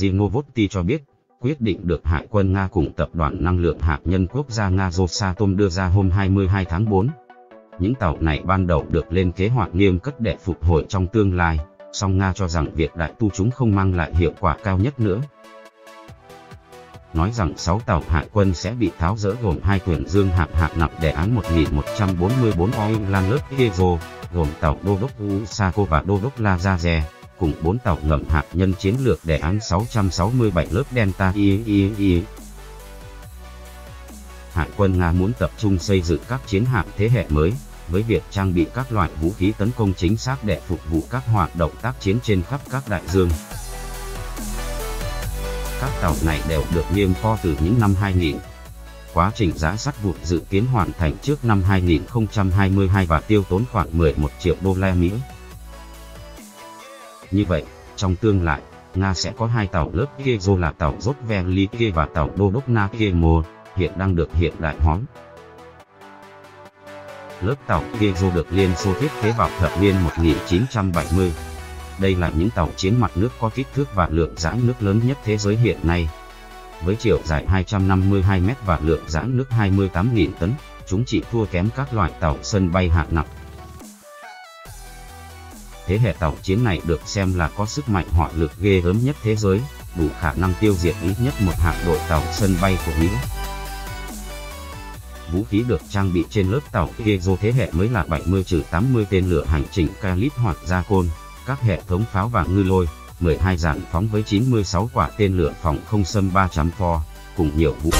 Dmitry cho biết, quyết định được Hải quân Nga cùng Tập đoàn Năng lượng Hạt nhân Quốc gia Nga Rosatom đưa ra hôm 22 tháng 4. Những tàu này ban đầu được lên kế hoạch nghiêm cất để phục hồi trong tương lai, song Nga cho rằng việc đại tu chúng không mang lại hiệu quả cao nhất nữa. Nói rằng 6 tàu hải quân sẽ bị tháo rỡ gồm hai thuyền dương hạng hạng nặng đề án 1144 Oilan lớp gồm tàu Đô đốc Usako và Đô đốc Lazaze, cùng 4 tàu ngầm hạt nhân chiến lược đề án 667 lớp Delta II. Hải quân Nga muốn tập trung xây dựng các chiến hạm thế hệ mới, với việc trang bị các loại vũ khí tấn công chính xác để phục vụ các hoạt động tác chiến trên khắp các đại dương. Các tàu này đều được niêm pho từ những năm 2000. Quá trình giá sắt vụn dự kiến hoàn thành trước năm 2022 và tiêu tốn khoảng 11 triệu đô la Mỹ. Như vậy, trong tương lai, Nga sẽ có hai tàu lớp Kezo là tàu Zotvelike và tàu Dodokna Kemo, hiện đang được hiện đại hóa. Lớp tàu Kezo được Liên Xô thiết kế vào thập niên 1970. Đây là những tàu chiến mặt nước có kích thước và lượng giãn nước lớn nhất thế giới hiện nay. Với chiều dài 252 m và lượng giãn nước 28.000 tấn, chúng chỉ thua kém các loại tàu sân bay hạng nặng thế hệ tàu chiến này được xem là có sức mạnh hỏa lực ghê gớm nhất thế giới, đủ khả năng tiêu diệt ít nhất một hạm đội tàu sân bay của Mỹ. Vũ khí được trang bị trên lớp tàu Kezo thế hệ mới là 70-80 tên lửa hành trình Calip hoặc Zakon, các hệ thống pháo và ngư lôi, 12 dàn phóng với 96 quả tên lửa phòng không xâm 300 for, cùng nhiều vũ